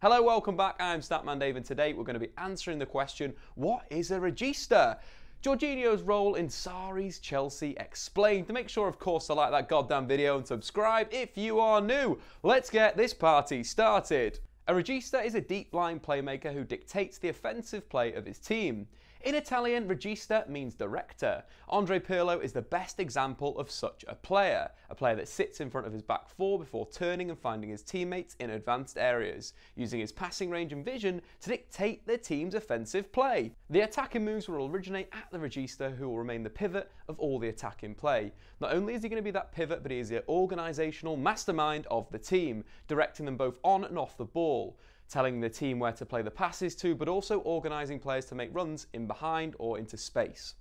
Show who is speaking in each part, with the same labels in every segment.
Speaker 1: Hello, welcome back. I'm Statman Dave, and today we're going to be answering the question what is a regista? Jorginho's role in Sarri's Chelsea explained. To make sure, of course, to like that goddamn video and subscribe if you are new. Let's get this party started. A regista is a deep line playmaker who dictates the offensive play of his team. In Italian, regista means director. Andre Pirlo is the best example of such a player, a player that sits in front of his back four before turning and finding his teammates in advanced areas, using his passing range and vision to dictate their team's offensive play. The attacking moves will originate at the regista, who will remain the pivot of all the attacking play. Not only is he going to be that pivot, but he is the organisational mastermind of the team, directing them both on and off the ball telling the team where to play the passes to, but also organising players to make runs in behind or into space.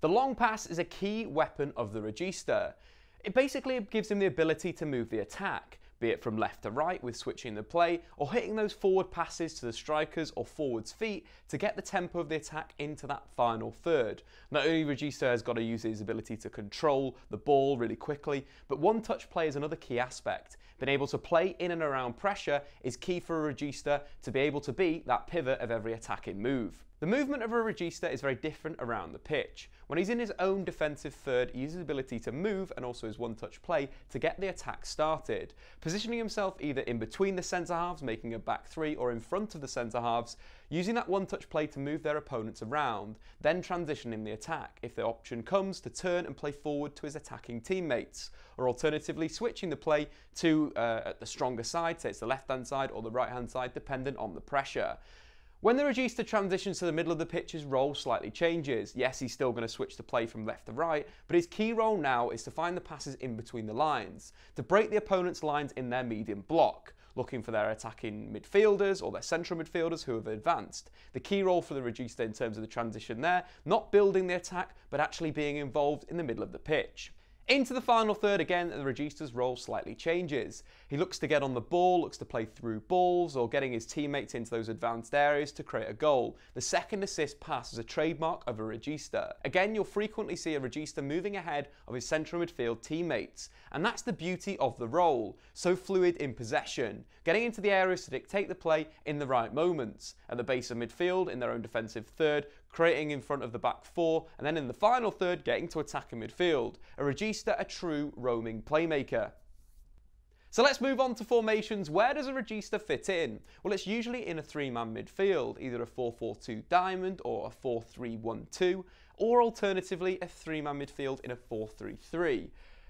Speaker 1: The long pass is a key weapon of the regista. It basically gives him the ability to move the attack, be it from left to right with switching the play, or hitting those forward passes to the strikers or forwards' feet to get the tempo of the attack into that final third. Not only Regista has got to use his ability to control the ball really quickly, but one touch play is another key aspect. Being able to play in and around pressure is key for a regista to be able to be that pivot of every attacking move. The movement of a regista is very different around the pitch. When he's in his own defensive third, he uses his ability to move and also his one-touch play to get the attack started, positioning himself either in between the centre halves, making a back three, or in front of the centre halves, using that one-touch play to move their opponents around, then transitioning the attack if the option comes to turn and play forward to his attacking teammates, or alternatively switching the play to uh, the stronger side, say it's the left-hand side or the right-hand side, dependent on the pressure. When the regista transitions to the middle of the pitch, his role slightly changes. Yes, he's still going to switch the play from left to right, but his key role now is to find the passes in between the lines, to break the opponent's lines in their medium block, looking for their attacking midfielders or their central midfielders who have advanced. The key role for the regista in terms of the transition there, not building the attack, but actually being involved in the middle of the pitch. Into the final third again, the Regista's role slightly changes. He looks to get on the ball, looks to play through balls, or getting his teammates into those advanced areas to create a goal. The second assist pass is a trademark of a Regista. Again, you'll frequently see a Regista moving ahead of his central midfield teammates, and that's the beauty of the role. So fluid in possession, getting into the areas to dictate the play in the right moments. At the base of midfield, in their own defensive third, creating in front of the back four, and then in the final third, getting to attack in midfield. A Regista, a true roaming playmaker. So let's move on to formations. Where does a Regista fit in? Well, it's usually in a three-man midfield, either a 4-4-2 diamond or a 4-3-1-2, or alternatively a three-man midfield in a 4-3-3.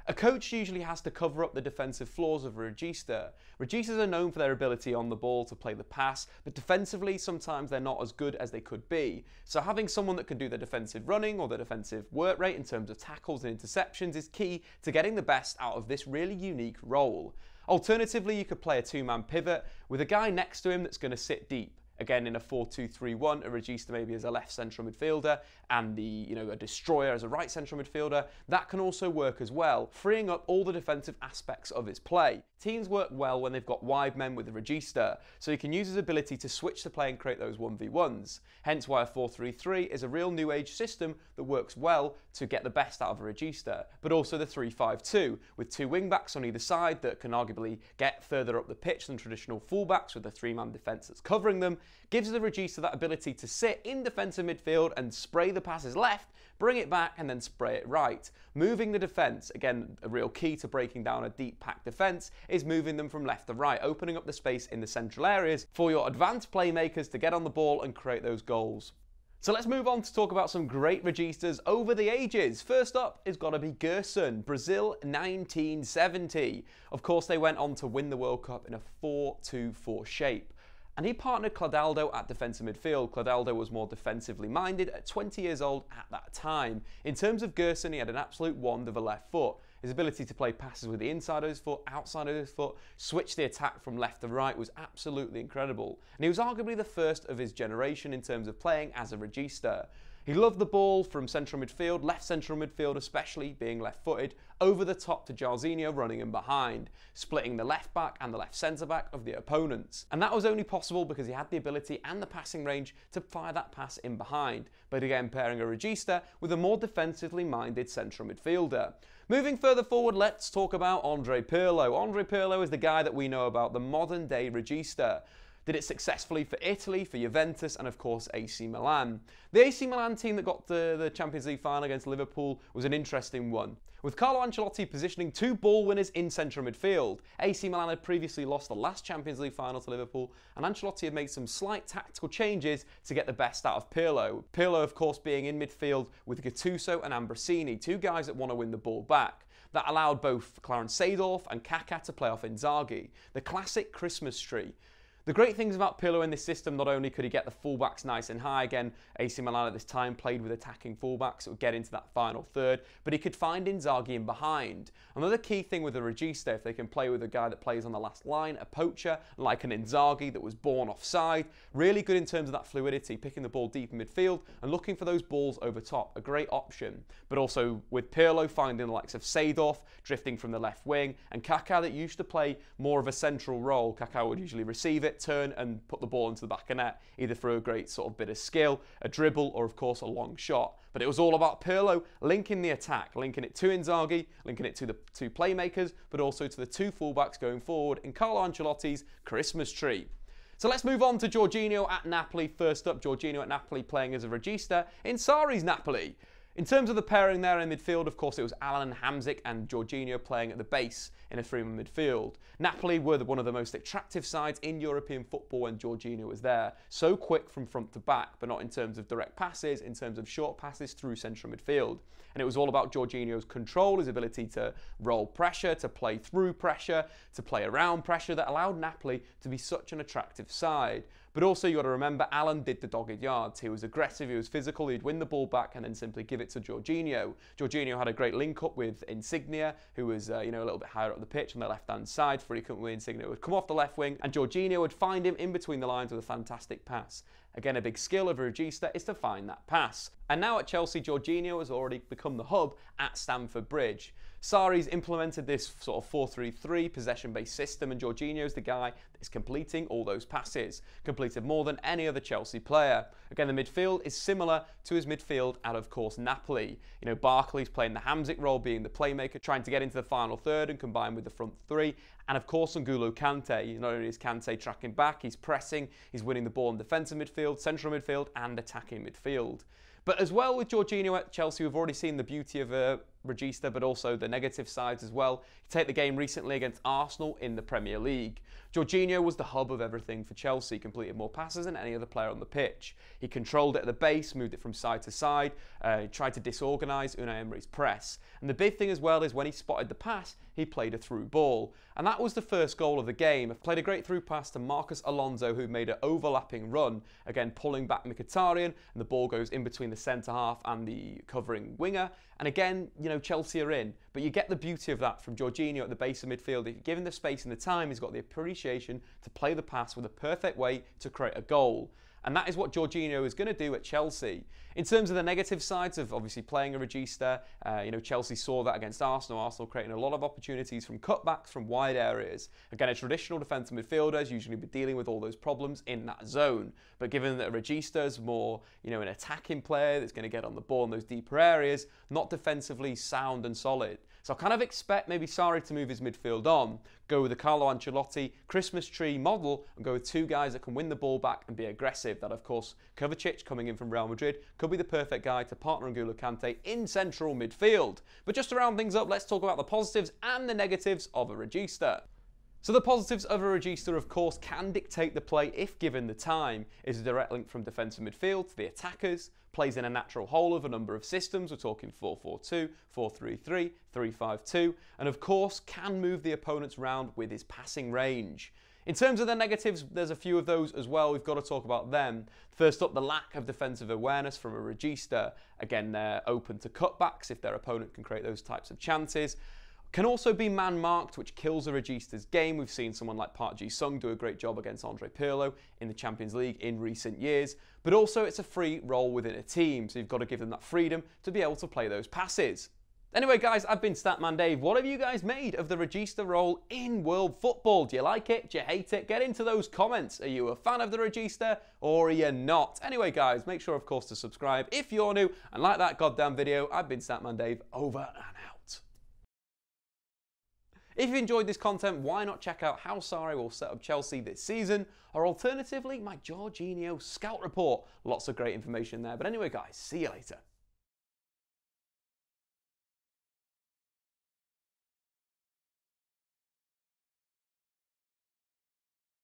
Speaker 1: A coach usually has to cover up the defensive flaws of a regista. Registas are known for their ability on the ball to play the pass, but defensively sometimes they're not as good as they could be. So having someone that can do the defensive running or the defensive work rate in terms of tackles and interceptions is key to getting the best out of this really unique role. Alternatively, you could play a two-man pivot with a guy next to him that's going to sit deep. Again, in a 4-2-3-1, a Regista maybe as a left central midfielder and the you know a destroyer as a right central midfielder. That can also work as well, freeing up all the defensive aspects of his play. Teams work well when they've got wide men with a Regista, so he can use his ability to switch the play and create those 1v1s. Hence why a 4-3-3 is a real new age system that works well to get the best out of a Regista, but also the 3-5-2 with two wing backs on either side that can arguably get further up the pitch than traditional fullbacks with a three-man defence that's covering them, gives the Regista that ability to sit in defensive midfield and spray the passes left bring it back and then spray it right. Moving the defence, again, a real key to breaking down a deep packed defence, is moving them from left to right, opening up the space in the central areas for your advanced playmakers to get on the ball and create those goals. So let's move on to talk about some great registas over the ages. First up is got to be Gerson, Brazil 1970. Of course, they went on to win the World Cup in a 4-2-4 shape and he partnered Clodoaldo at defensive midfield. Clodoaldo was more defensively minded at 20 years old at that time. In terms of Gerson, he had an absolute wand of a left foot. His ability to play passes with the inside of his foot, outside of his foot, switch the attack from left to right was absolutely incredible. And he was arguably the first of his generation in terms of playing as a regista. He loved the ball from central midfield, left central midfield especially, being left-footed, over the top to Jairzinho running in behind, splitting the left back and the left centre back of the opponents. And that was only possible because he had the ability and the passing range to fire that pass in behind, but again pairing a regista with a more defensively minded central midfielder. Moving further forward, let's talk about Andre Pirlo. Andre Pirlo is the guy that we know about, the modern day regista. Did it successfully for Italy, for Juventus, and of course AC Milan. The AC Milan team that got the, the Champions League final against Liverpool was an interesting one. With Carlo Ancelotti positioning two ball winners in central midfield, AC Milan had previously lost the last Champions League final to Liverpool, and Ancelotti had made some slight tactical changes to get the best out of Pirlo. Pirlo, of course, being in midfield with Gattuso and Ambrosini, two guys that want to win the ball back. That allowed both Clarence Seedorf and Kaká to play off Inzaghi. The classic Christmas tree. The great things about Pirlo in this system, not only could he get the fullbacks nice and high, again, AC Milan at this time played with attacking fullbacks that would get into that final third, but he could find Inzaghi in behind. Another key thing with the Regista, if they can play with a guy that plays on the last line, a poacher, like an Inzaghi that was born offside, really good in terms of that fluidity, picking the ball deep in midfield and looking for those balls over top, a great option. But also with Pirlo finding the likes of Seedorf, drifting from the left wing, and Kaká that used to play more of a central role. Kaká would usually receive it, turn and put the ball into the back of net, either through a great sort of bit of skill, a dribble, or of course a long shot. But it was all about Pirlo linking the attack, linking it to Inzaghi, linking it to the two playmakers, but also to the two fullbacks going forward in Carlo Ancelotti's Christmas tree. So let's move on to Jorginho at Napoli. First up, Jorginho at Napoli playing as a regista in Sarri's Napoli. In terms of the pairing there in midfield, of course, it was Allan Hamsik and Jorginho playing at the base in a three-man midfield. Napoli were one of the most attractive sides in European football when Jorginho was there. So quick from front to back, but not in terms of direct passes, in terms of short passes through central midfield. And it was all about Jorginho's control, his ability to roll pressure, to play through pressure, to play around pressure that allowed Napoli to be such an attractive side. But also, you got to remember, Allan did the dogged yards. He was aggressive, he was physical, he'd win the ball back and then simply give it to Jorginho. Jorginho had a great link up with Insigne, who was, uh, you know, a little bit higher up the pitch on the left hand side. Frequently, Insigne would come off the left wing, and Jorginho would find him in between the lines with a fantastic pass. Again, a big skill of regista is to find that pass. And now at Chelsea, Jorginho has already become the hub at Stamford Bridge. Sarri's implemented this sort of 4-3-3 possession-based system, and Jorginho's the guy that's completing all those passes, completed more than any other Chelsea player. Again, the midfield is similar to his midfield at, of course, Napoli. You know, Barkley's playing the Hamsik role, being the playmaker, trying to get into the final third and combine with the front three. And of course, N'Golo Kante. Not only is Kante tracking back, he's pressing, he's winning the ball in defensive midfield, central midfield, and attacking midfield. But as well with Jorginho at Chelsea, we've already seen the beauty of a But also the negative sides as well. Take the game recently against Arsenal in the Premier League. Jorginho was the hub of everything for Chelsea, completed more passes than any other player on the pitch. He controlled it at the base, moved it from side to side, uh, tried to disorganise Unai Emery's press. And the big thing as well is when he spotted the pass, he played a through ball. And that was the first goal of the game. Played a great through pass to Marcos Alonso, who made an overlapping run, again pulling back Mkhitaryan, and the ball goes in between the centre half and the covering winger. And again, you know, Chelsea are in. But you get the beauty of that from Jorginho at the base of midfield. If you give him the space and the time, he's got the appreciation to play the pass with a perfect way to create a goal. And that is what Jorginho is going to do at Chelsea. In terms of the negative sides of obviously playing a regista, uh, you know, Chelsea saw that against Arsenal. Arsenal creating a lot of opportunities from cutbacks from wide areas. Again, a traditional defensive midfielder is usually be dealing with all those problems in that zone. But given that a regista is more, you know, an attacking player that's going to get on the ball in those deeper areas, not defensively sound and solid. So I kind of expect maybe Sarri to move his midfield on, go with the Carlo Ancelotti Christmas tree model, and go with two guys that can win the ball back and be aggressive. That, of course, Kovacic coming in from Real Madrid could be the perfect guy to partner N'Golo Kante in central midfield. But just to round things up, let's talk about the positives and the negatives of a regista. So the positives of a regista, of course, can dictate the play if given the time. Is a direct link from defence defensive midfield to the attackers, plays in a natural whole of a number of systems. We're talking 4-4-2, 4-3-3, 3-5-2, and of course can move the opponents round with his passing range. In terms of the negatives, there's a few of those as well. We've got to talk about them. First up, the lack of defensive awareness from a regista. Again, they're open to cutbacks if their opponent can create those types of chances. Can also be man marked, which kills a Regista's game. We've seen someone like Park Ji Sung do a great job against Andre Pirlo in the Champions League in recent years. But also, it's a free role within a team, so you've got to give them that freedom to be able to play those passes. Anyway, guys, I've been Statman Dave. What have you guys made of the Regista role in world football? Do you like it? Do you hate it? Get into those comments. Are you a fan of the Regista or are you not? Anyway, guys, make sure, of course, to subscribe if you're new and like that goddamn video. I've been Statman Dave. Over and out. If you enjoyed this content, why not check out how Sarri will set up Chelsea this season, or alternatively, my Jorginho scout report. Lots of great information there. But anyway, guys, see you later.